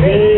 Hey.